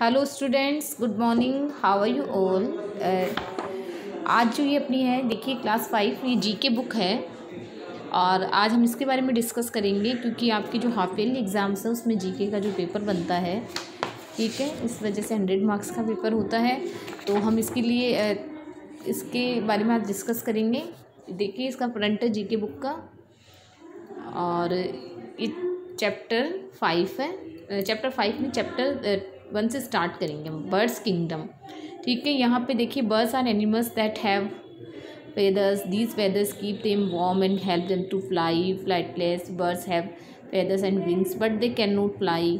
Hello students good morning how are you all आज जो ये अपनी है, देखिए क्लास फाइव ये जीके बुक है। और आज हम इसके बारे में डिस्कस करेंगे क्योंकि आपकी जो हाफ़ ईयरली एग्ज़ाम्स है, उसमें जीके का जो पेपर बनता है, ठीक है? इस वजह से हंड्रेड मार्क्स का पेपर होता है। तो हम इसके लिए इसके बारे में आज डिस्कस करेंगे। देखिए, इसका फ्रंट है जीके बुक का। और ये चैप्टर फाइव है। चैप्टर फाइव में चैप्टर वन से स्टार्ट करेंगे हम बर्ड्स किंगडम ठीक है, यहाँ पे देखिए birds are animals that have feathers these feathers keep them warm and help them to fly flightless birds have feathers and wings but they can not fly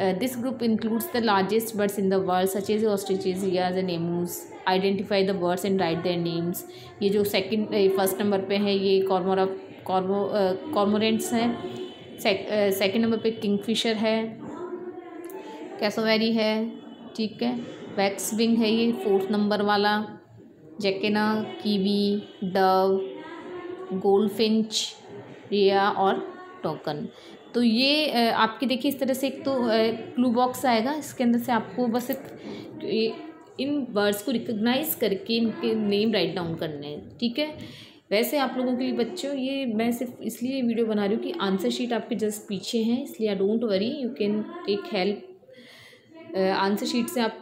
this group includes the largest birds in the world such as ostriches and emus identify the birds and write their names ये जो second first number पर है, ये कॉर्मोरा कॉर्मो cormorants हैं। Second number पे kingfisher है कैसोवेरी है, ठीक है वैक्स विंग है ये फोर्थ नंबर वाला jacana kiwi dove goldfinch rhea और टोकन तो ये आपके देखिए इस तरह से एक तो क्लू बॉक्स आएगा, इसके अंदर से आपको बस एक इन वर्ड्स को रिकग्नाइज करके इनके नेम राइट डाउन करने हैं, ठीक है? वैसे आप लोगों के लिए बच्चों, ये मैं सिर्फ़ इसलिए वीडियो बना रही हूँ कि आंसर शीट आपके जस्ट पीछे हैं, इसलिए I don't worry you can take help answer sheet से आप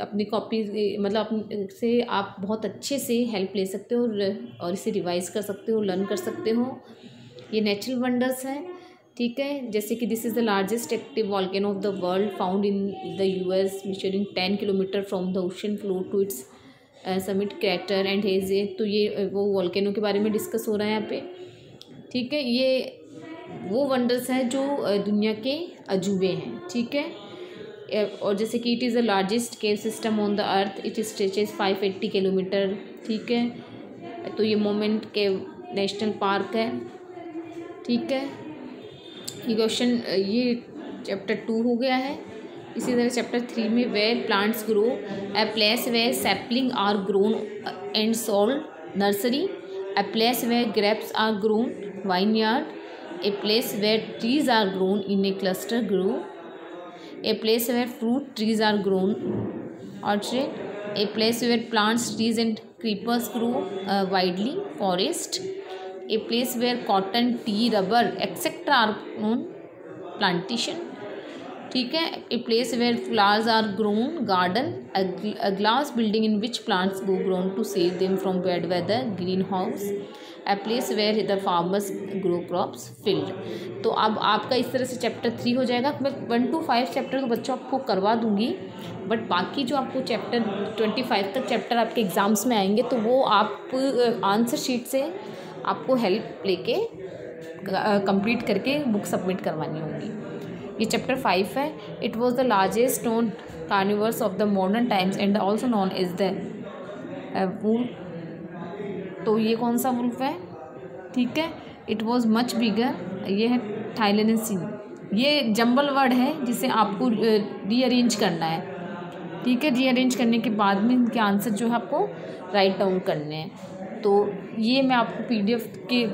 अपनी कॉपी मतलब से आप बहुत अच्छे से हेल्प ले सकते हो और इसे रिवाइज कर सकते हो लर्न कर सकते हो। ये नेचुरल वंडर्स हैं, ठीक है? जैसे कि this is the largest active volcano of the world found in the U S measuring ten kilometre from the ocean floor to its summit crater and हेजे तो ये वो वॉल्केनो के बारे में डिस्कस हो रहा है यहाँ पे। ठीक है, ये वो वंडर्स हैं जो दुनिया के अजूबे हैं, ठीक है? और जैसे कि it is the largest cave system on the earth, it stretches five eighty kilometre, ठीक है? तो ये मोमेंट के नेशनल पार्क है, ठीक है? ये क्वेश्चन ये चैप्टर टू हो गया है। इसी तरह चैप्टर थ्री में where plants grow a place where saplings are grown and sold nursery a place where grapes are grown vineyard a place where trees are grown in a cluster grove a place where fruit trees are grown orchard a place where plants trees and creepers grow widely forest a place where cotton tea rubber etcetera are grown plantation ठीक है a place where flowers are grown garden a glass building in which plants go grown to save them from bad weather greenhouse a place where the farmers grow crops field तो अब आपका इस तरह से chapter three हो जाएगा। मैं one two five chapter तो बच्चों आपको करवा दूँगी बट बाकी जो आपको चैप्टर ट्वेंटी फाइव तक चैप्टर आपके एग्ज़ाम्स में आएँगे तो वो आप आंसर शीट से आपको हेल्प लेके कंप्लीट करके बुक सबमिट करवानी होगी। ये चैप्टर फाइव है. It was the largest known carnivores of the modern times and also known is the तो ये कौन सा वुल्फ है? ठीक है. इट वॉज़ मच बिगर ये है थाईलेंसिन ये जंबल वर्ड है जिसे आपको रीअरेंज करना है. ठीक है? रीअरेंज करने के बाद में इनके आंसर जो है आपको राइट डाउन करने हैं. तो ये मैं आपको पीडीएफ के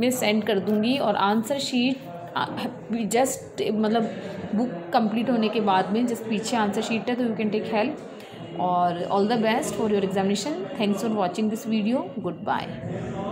में सेंड कर दूँगी और आंसर शीट जस्ट मतलब बुक कंप्लीट होने के बाद में जस्ट पीछे आंसर शीट है तो यू कैन टेक हेल्प और all the best for your examination thanks for watching this video goodbye